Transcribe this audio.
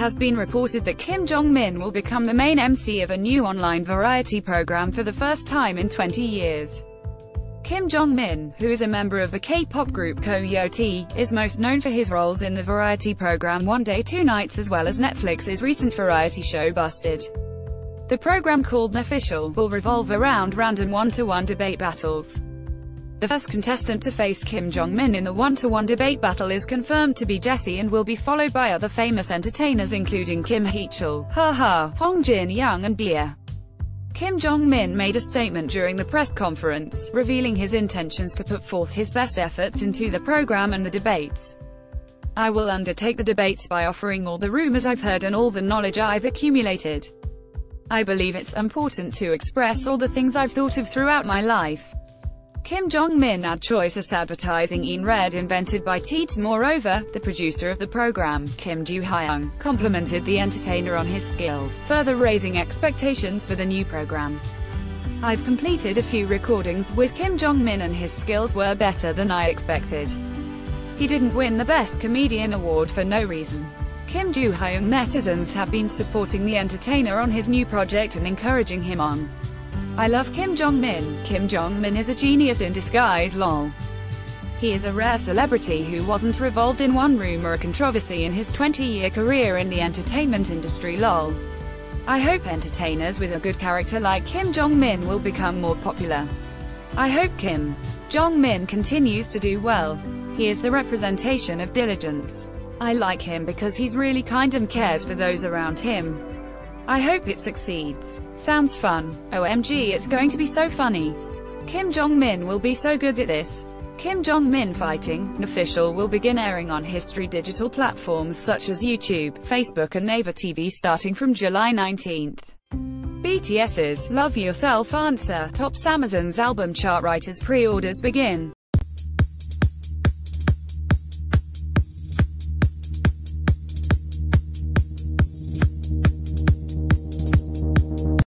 has been reported that Kim Jong-min will become the main MC of a new online variety program for the first time in 20 years. Kim Jong-min, who is a member of the K-pop group Coyote, is most known for his roles in the variety program One Day Two Nights as well as Netflix's recent variety show Busted. The program called Official will revolve around random one-to-one -one debate battles. The first contestant to face Kim Jong-min in the one-to-one -one debate battle is confirmed to be Jessi and will be followed by other famous entertainers including Kim Hee-chul, Ha-ha, Hong Jin-young and Dia. Kim Jong-min made a statement during the press conference, revealing his intentions to put forth his best efforts into the program and the debates. I will undertake the debates by offering all the rumors I've heard and all the knowledge I've accumulated. I believe it's important to express all the things I've thought of throughout my life. Kim Jong-min ad choices advertising in red invented by Teets moreover, the producer of the program, Kim Joo-hyung, complimented the entertainer on his skills, further raising expectations for the new program. I've completed a few recordings with Kim Jong-min and his skills were better than I expected. He didn't win the Best Comedian award for no reason. Kim Joo-hyung netizens have been supporting the entertainer on his new project and encouraging him on. I love Kim Jong-min. Kim Jong-min is a genius in disguise lol. He is a rare celebrity who wasn't revolved in one room or a controversy in his 20-year career in the entertainment industry lol. I hope entertainers with a good character like Kim Jong-min will become more popular. I hope Kim Jong-min continues to do well. He is the representation of diligence. I like him because he's really kind and cares for those around him. I hope it succeeds. Sounds fun. OMG it's going to be so funny. Kim Jong-min will be so good at this. Kim Jong-min Fighting, an official will begin airing on History digital platforms such as YouTube, Facebook and Naver TV starting from July 19th. BTS's Love Yourself Answer tops Amazon's album chart writers pre-orders begin.